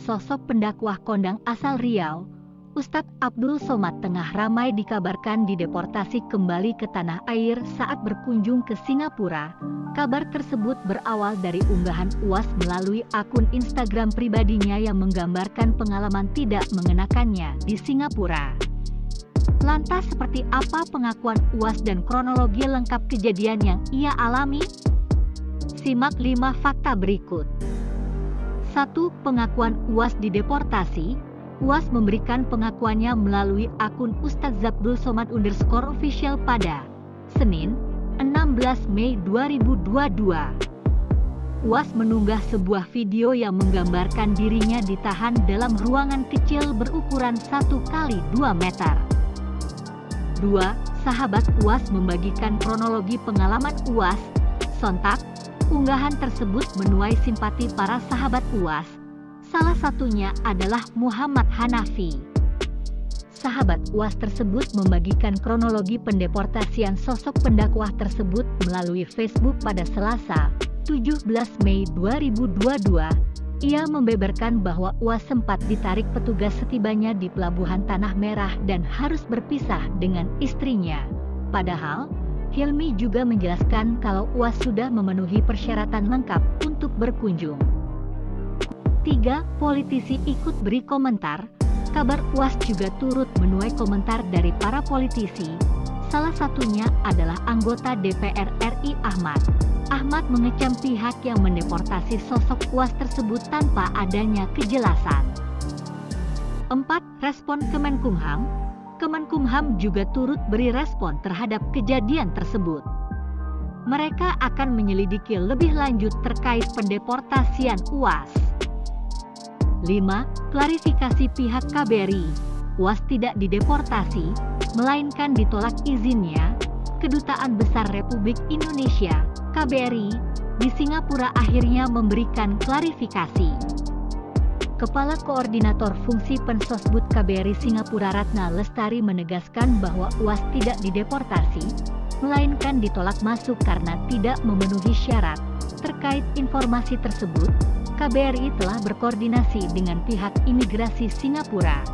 sosok pendakwah kondang asal Riau, Ustadz Abdul Somad tengah ramai dikabarkan dideportasi kembali ke tanah air saat berkunjung ke Singapura. Kabar tersebut berawal dari unggahan UAS melalui akun Instagram pribadinya yang menggambarkan pengalaman tidak mengenakannya di Singapura. Lantas seperti apa pengakuan UAS dan kronologi lengkap kejadian yang ia alami? Simak 5 fakta berikut. 1. Pengakuan UAS dideportasi UAS memberikan pengakuannya melalui akun Ustadz Zabdul Somad underscore official pada Senin, 16 Mei 2022. UAS menunggah sebuah video yang menggambarkan dirinya ditahan dalam ruangan kecil berukuran 1 kali 2 meter. 2. Sahabat UAS membagikan kronologi pengalaman UAS. Sontak, unggahan tersebut menuai simpati para sahabat UAS Salah satunya adalah Muhammad Hanafi. Sahabat UAS tersebut membagikan kronologi pendeportasian sosok pendakwah tersebut melalui Facebook pada Selasa, 17 Mei 2022. Ia membeberkan bahwa UAS sempat ditarik petugas setibanya di Pelabuhan Tanah Merah dan harus berpisah dengan istrinya. Padahal, Hilmi juga menjelaskan kalau UAS sudah memenuhi persyaratan lengkap untuk berkunjung. 3. Politisi ikut beri komentar. Kabar UAS juga turut menuai komentar dari para politisi. Salah satunya adalah anggota DPR RI Ahmad. Ahmad mengecam pihak yang mendeportasi sosok UAS tersebut tanpa adanya kejelasan. 4. Respon Kemenkumham Kemenkumham juga turut beri respon terhadap kejadian tersebut. Mereka akan menyelidiki lebih lanjut terkait pendeportasian UAS. 5. Klarifikasi pihak KBRI. UAS tidak dideportasi, melainkan ditolak izinnya. Kedutaan Besar Republik Indonesia, KBRI, di Singapura akhirnya memberikan klarifikasi. Kepala Koordinator Fungsi Pensosbud KBRI Singapura Ratna Lestari menegaskan bahwa UAS tidak dideportasi, melainkan ditolak masuk karena tidak memenuhi syarat. Terkait informasi tersebut, KBRI telah berkoordinasi dengan pihak imigrasi Singapura